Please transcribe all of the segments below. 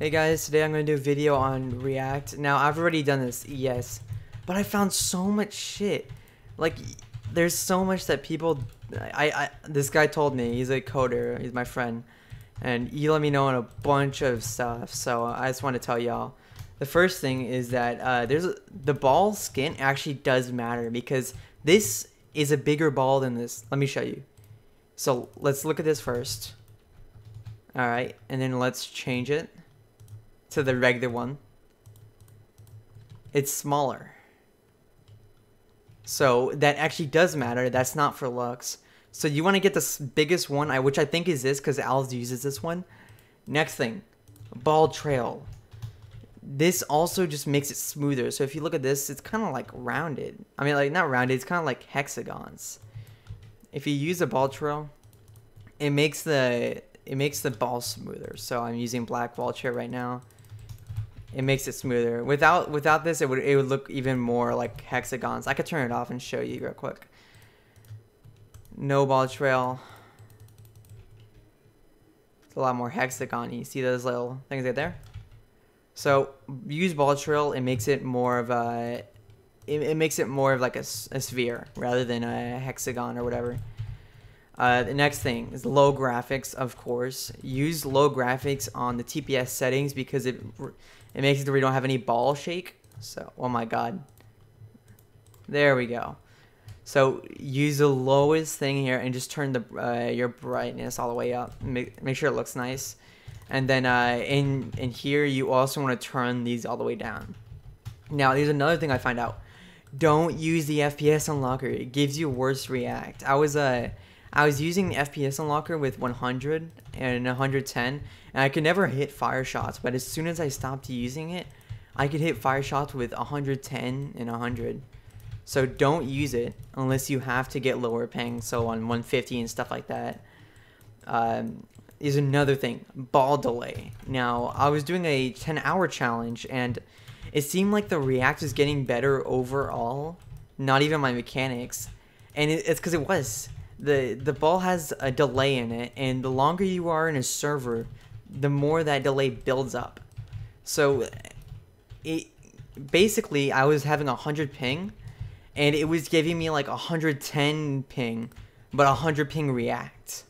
Hey guys, today I'm going to do a video on React. Now, I've already done this, yes, but I found so much shit. Like, there's so much that people, I, I, this guy told me, he's a coder, he's my friend, and he let me know on a bunch of stuff, so I just want to tell y'all. The first thing is that uh, there's a, the ball skin actually does matter because this is a bigger ball than this. Let me show you. So let's look at this first. All right, and then let's change it to the regular one. It's smaller. So that actually does matter. That's not for looks. So you want to get the biggest one, which I think is this because Al's uses this one. Next thing, ball trail. This also just makes it smoother. So if you look at this, it's kind of like rounded. I mean, like not rounded. It's kind of like hexagons. If you use a ball trail, it makes the it makes the ball smoother. So I'm using black ball trail right now. It makes it smoother. Without without this, it would it would look even more like hexagons. I could turn it off and show you real quick. No ball trail. It's a lot more hexagon. You see those little things right there? So use ball trail. It makes it more of a. It, it makes it more of like a, a sphere rather than a hexagon or whatever. Uh, the next thing is low graphics, of course. Use low graphics on the TPS settings because it it makes it where you don't have any ball shake. So, oh my god. There we go. So use the lowest thing here and just turn the uh, your brightness all the way up. Make, make sure it looks nice. And then uh, in, in here, you also want to turn these all the way down. Now, there's another thing I find out. Don't use the FPS unlocker. It gives you worse react. I was uh, I was using the FPS unlocker with 100 and 110, and I could never hit fire shots. But as soon as I stopped using it, I could hit fire shots with 110 and 100. So don't use it unless you have to get lower ping. So on 150 and stuff like that. Um, is another thing, ball delay. Now I was doing a 10 hour challenge and it seemed like the react was getting better overall. Not even my mechanics, and it, it's because it was the the ball has a delay in it and the longer you are in a server the more that delay builds up. So it basically i was having a 100 ping and it was giving me like a 110 ping but a 100 ping react.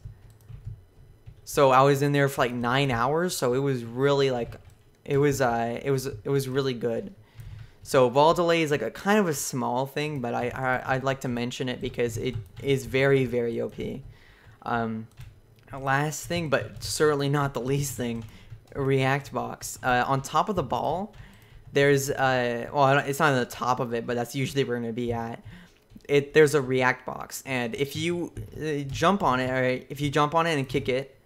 So i was in there for like nine hours so it was really like it was uh it was it was really good so ball delay is like a kind of a small thing, but I, I would like to mention it because it is very very OP. Um, last thing, but certainly not the least thing, React box. Uh, on top of the ball, there's uh well it's not on the top of it, but that's usually where we're gonna be at. It there's a React box, and if you uh, jump on it, or if you jump on it and kick it,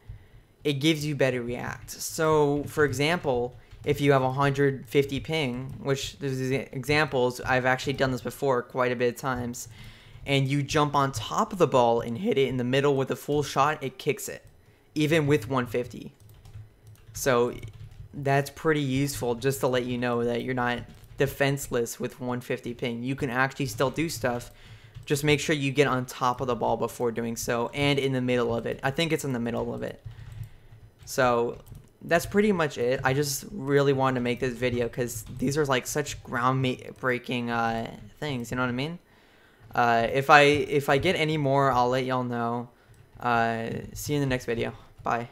it gives you better React. So for example if you have 150 ping, which there's examples, I've actually done this before quite a bit of times, and you jump on top of the ball and hit it in the middle with a full shot, it kicks it, even with 150. So that's pretty useful just to let you know that you're not defenseless with 150 ping. You can actually still do stuff. Just make sure you get on top of the ball before doing so and in the middle of it. I think it's in the middle of it. So that's pretty much it. I just really wanted to make this video because these are like such groundbreaking uh, things. You know what I mean? Uh, if I if I get any more, I'll let y'all know. Uh, see you in the next video. Bye.